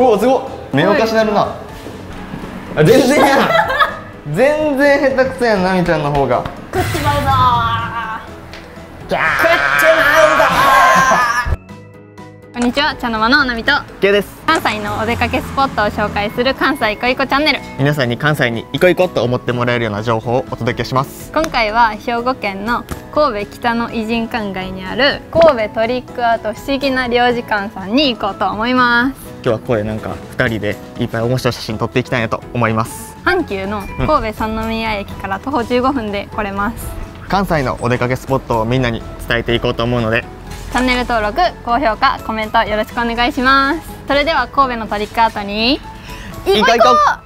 おおすごっ。目おかしなるな。あ全然やん 全然下手くそやんなみちゃんの方が。食っちまうぞキャー。食っちまうぞこんにちは茶の間のなみと。OK です。関西のお出かけスポットを紹介する関西こいこチャンネル。皆さんに関西に行こう行こうと思ってもらえるような情報をお届けします。今回は兵庫県の神戸北の偉人館街にある神戸トリックアート不思議な領事館さんに行こうと思います今日はこれなんか2人でいっぱい面白い写真撮っていきたいなと思います。阪急の神戸三宮駅から徒歩15分で来れます、関西のお出かけスポットをみんなに伝えていこうと思うので。チャンネル登録高評価コメントよろしくお願いします。それでは神戸のトリックアートに。行こう行こう。行こ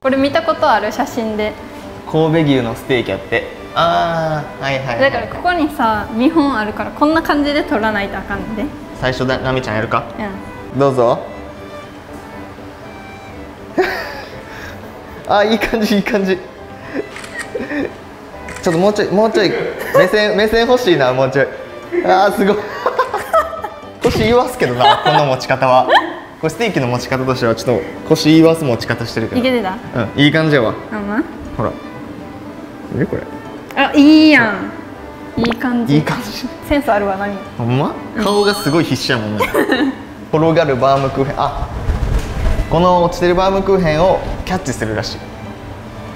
これ見たことある写真で。神戸牛のステーキやって。ああはいはい、だからここにさ見本あるからこんな感じで撮らないとあかんね。んで最初だなみちゃんやるか？うん。どうぞ。あいい感じいい感じ。ちょっともうちょいもうちょい目線目線欲しいなもうちょい。あーすごい。腰言わすけどなこの持ち方は。これステーキの持ち方としてはちょっと腰言わす持ち方してるけど。いけてた？うんいい感じやわ。ほら。見てこれ。あいいやんいい感じ。いい感じ。センスあるわ何？ほんま？顔がすごい必死やもんね。転がるバームクーヘン。あこの落ちてるバームクーヘンをキャッチするらしい。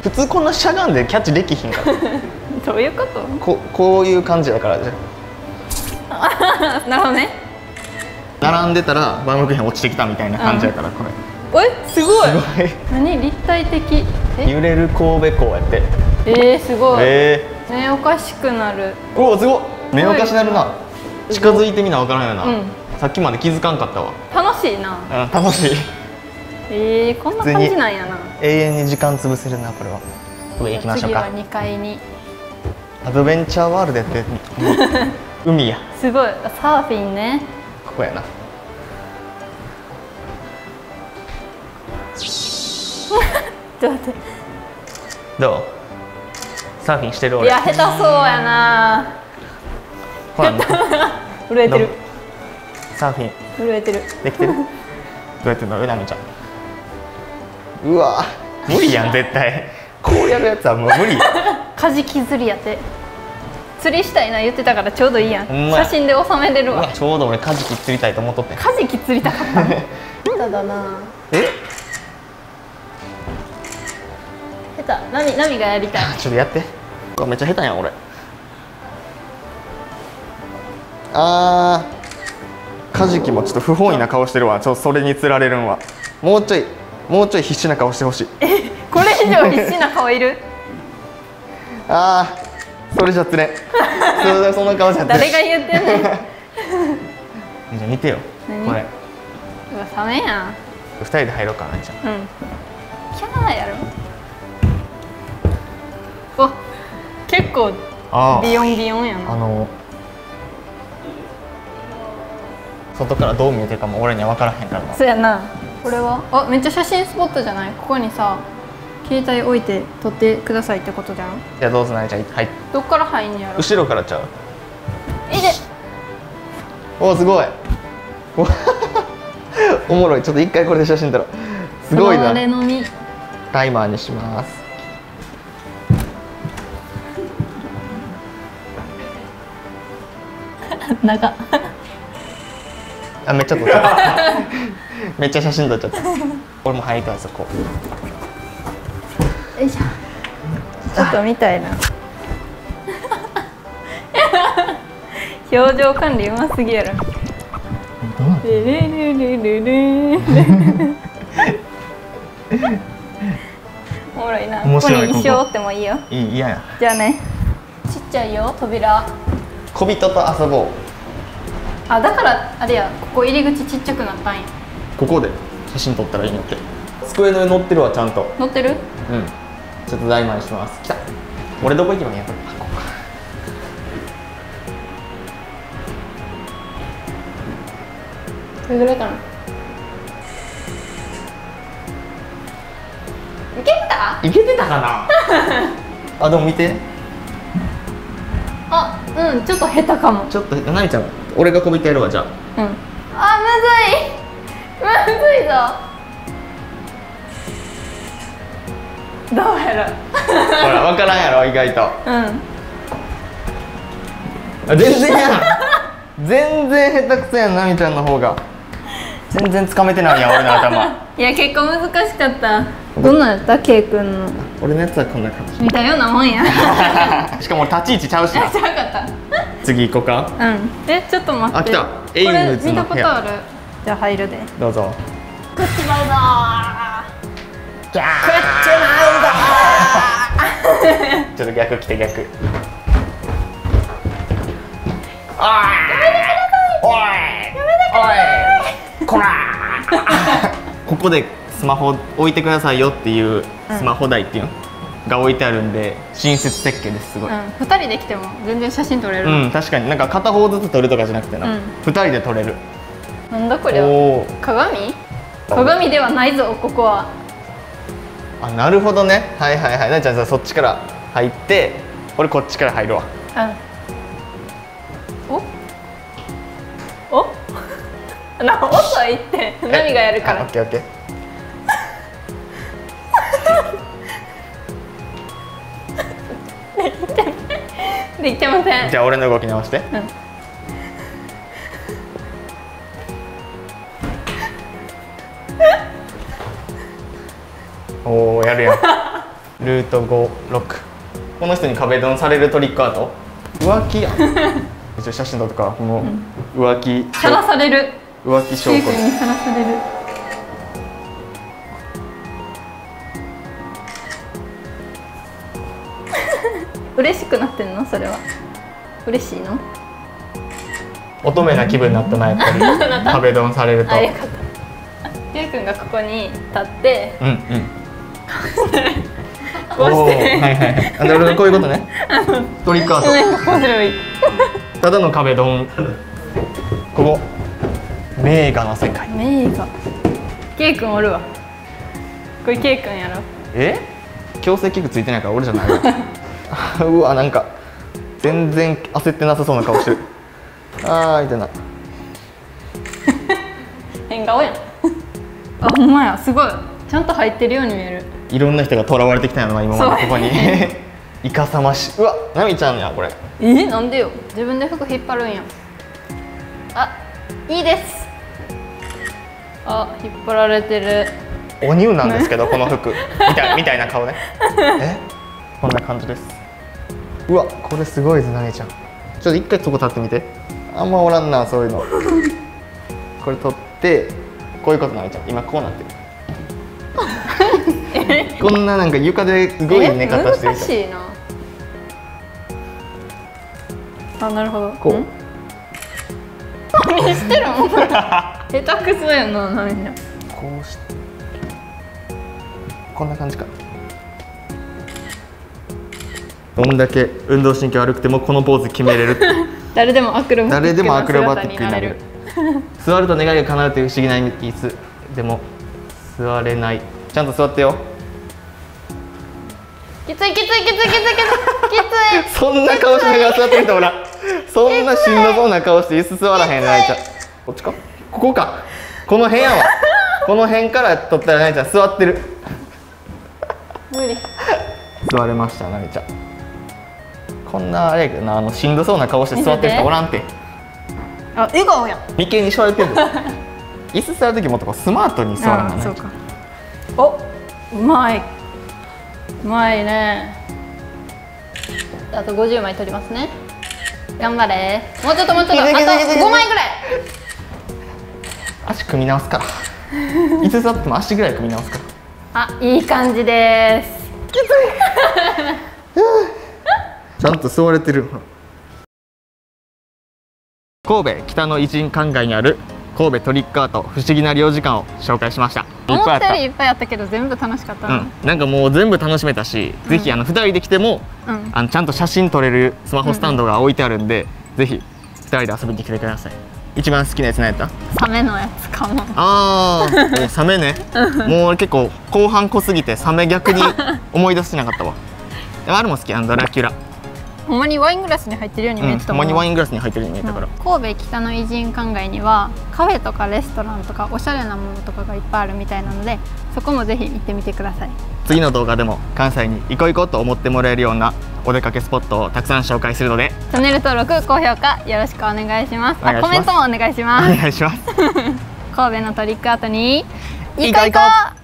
普通こんなしゃがんでキャッチできひんから。どういうこと？ここういう感じだからじゃ。なるほどね。並んでたらバームクーヘン落ちてきたみたいな感じやからこれ。おいすごい。すごい。何？立体的。え？揺れる神戸港やって。えー、すごい、え目おかしくなる。ー、おおすごい。目おかしなるな。近づいてみなわからんよな、うん。さっきまで気づかんかったわ。楽しいな。うん楽しい。えー、こんな感じなんやな。永遠に時間潰せるなこれは。上行きましょうか。次は2階に。アドベンチャーワールドやって。海や。すごい。サーフィンね。ここやな。ちょっと待っどう？サーフィンしてるてい俺や下手そうやな。ほら。震えてる。サーフィン。震えてる。できてる？どうやってんの？うなみちゃん。うわ。無理やん絶対。こうやるやつはもう無理。カジキ釣りやって。釣りしたいな言ってたからちょうどいいやん。写真で収めれるわ。ちょうど俺カジキ釣りたいと思っとってん。カジキ釣りたかった。下手だな。え？下手。ナミナミがやりたい。ちょっとやって。うわめっちゃ下手やん俺。あー。カジキもちょっと不本意な顔してるわ。ちょっとそれに釣られるんは。もうちょいもうちょい必死な顔してほしい。これ以上必死な顔いる？あーそれじゃ釣れ。んそれその顔じゃ誰が言ってんねん。う わじゃあ見てよ何？これ。サメやん。二人で入ろうかなじゃうん。キャーやろ。お結構あビヨンビヨンやな。あの外からどう見えてるかも俺には分からへんからな。そうやな。これは？あめっちゃ写真スポットじゃない？ここにさ携帯置いて撮ってくださいってことじゃん？じゃあどうぞなりちゃんはい。どっから入んやろ？後ろからちゃう？いいでおすごい。お おもろい。ちょっと一回これで写真撮ろう。すごいこなれのみ。タイマーにします長あめっちゃ撮っちゃった。めっちゃ写真撮っちゃった。俺も入りたいそこよいしょ。ちょっと見たいな。表情管理うますぎやろ。レレレレレレおもろいな。面白いここに一生おってもいいよ。いい嫌や。じゃあね。ちっちゃいよ扉。小人と遊ぼうあだからあれやここ入り口ちっちゃくなったんや。ここで写真撮ったらいいのって。机の上乗ってるわちゃんと。乗ってる？うん。ちょっと大前します。来た。俺どこ行けばいいんや？ったあここかこれぐらいかな。いけた？いけてたかな？あでも見て。あうんちょっと下手かも。ちょっとなみちゃん俺がこびてやるわじゃあ。うん。あむずい。ぞ。どうやろ。ほら分からんやろ意外と。うん。あ全然やん。全然下手くそやんなみちゃんの方が。全然つかめてないやん俺の頭。いや結構難しかった。どんなんやった？K 君の。俺のやつはこんな感似たようなもんや。じ しかも俺立ち位置ちゃうしな。ちゃうかった次行こうか。うん。えちょっと待って。あ来た。エイムズのこれ見たことある？じゃあ入るで。どうぞ。食っちまうぞギャー。食っちまうぞちょっと逆来て逆。おい。おい。おい。こらここでスマホ置いてくださいよっていうスマホ台っていうの？が置いてあるんで親切設計ですすごい、うん、2人で来ても全然写真撮れる、うん、確かに。なんか片方ずつ撮るとかじゃなくてな、うん。二人で撮れる。なんだこれは鏡？鏡ではないぞここは。あなるほどね。はいはいはい。なっちゃんさそっちから入って俺こっちから入るわ。うんお？おな遅いって。ナミがやるかあオらッケーオッケーできてません。じゃあ俺の動き直して、ん。おおやるやん。ルート56この人に壁ドンされるトリックアート？浮気やん。一応写真撮るから。この浮気、さらされる。浮気証拠。君にさらされる嬉しくなってんの？それは。嬉しいの？乙女な気分になったなやっぱり。壁ドンされると。あよかった。K 君がここに立ってうんうん。こうして。はいはいはい。あなるほどこういうことね。トリックアート。なんか面白い。ただの壁ドン。ここ。名画の世界。名画。K 君おるわ。これ K 君やろ。え？強制器具ついてないから俺じゃないわ うわなんか全然焦ってなさそうな顔してる。あーみたいな。変顔やん。あほんまや。すごい。ちゃんと入ってるように見える。いろんな人が囚われてきたんやろな今までここに。いかさましいうわなみちゃんやこれ。えなんでよ。自分で服引っ張るんや。あいいです。あ引っ張られてる。お乳なんですけどこの服。みたいみたいな顔ね。え？こんな感じですうわこれすごいぞなみちゃん。ちょっと一回そこ立ってみて。あんまおらんなそういうの。これ取ってこういうことなみちゃん。今こうなってる。こんななんか床ですごい寝方してるしいな。あなるほど。こう。ん？何してるの 下手くそやななんやゃん。こうして。こんな感じかどんだけ運動神経悪くてもこのポーズ決めれる 誰でもアクロバティックにな姿れる。座ると願いが叶うという不思議な椅子。でも座れない。ちゃんと座ってよ。きついきついきついきついきついきつい。そんな顔しながら座ってる人おらん。そんなしんどそうな顔して椅子座らへんななちゃんこっちか？ここか？この辺やわこの辺から取ったらなちゃん座ってる。無理。座れましたなちゃんこんなあれやけどなあのしんどそうな顔して座ってる人おらんて。あ笑顔やん。眉間にしわれてる。椅子座る時もっとこうスマートに座らなそうか。おうまい。うまいね。あと50枚取りますね。頑張れ。もうちょっともうちょっと。あといけいけいけいけ5枚ぐらい足組み直すから椅子座っても足ぐらい組み直すからあいい感じですちゃんと座れてる神戸北の偉人館街にある神戸トリックアート不思議な領事館を紹介しました。いっ思ぱいあった。よりいっぱいあったけど全部楽しかったな。うん、なんかもう全部楽しめたし、ぜひあの2人で来てもうん。あのちゃんと写真撮れるスマホスタンドが置いてあるんで、ぜひ2人で遊びに来てください。一番好きなやつ何やった？サメのやつかも。あー。もうサメね。もう俺結構後半濃すぎてサメ逆に思い出せなかったわ。でもあれも好き。あのドラキュラほんまにワイングラスに入ってるように見えてたもうんほんまにワイングラスに入ってるように見えたから、神戸北の偉人館街にはカフェとかレストランとかおしゃれなものとかがいっぱいあるみたいなのでそこもぜひ行ってみてください。次の動画でも関西に行こう行こうと思ってもらえるようなお出かけスポットをたくさん紹介するので。チャンネル登録高評価よろしくお願いします。コメントもお願いしおます。願いします。神戸のトリックアートに行こう行こう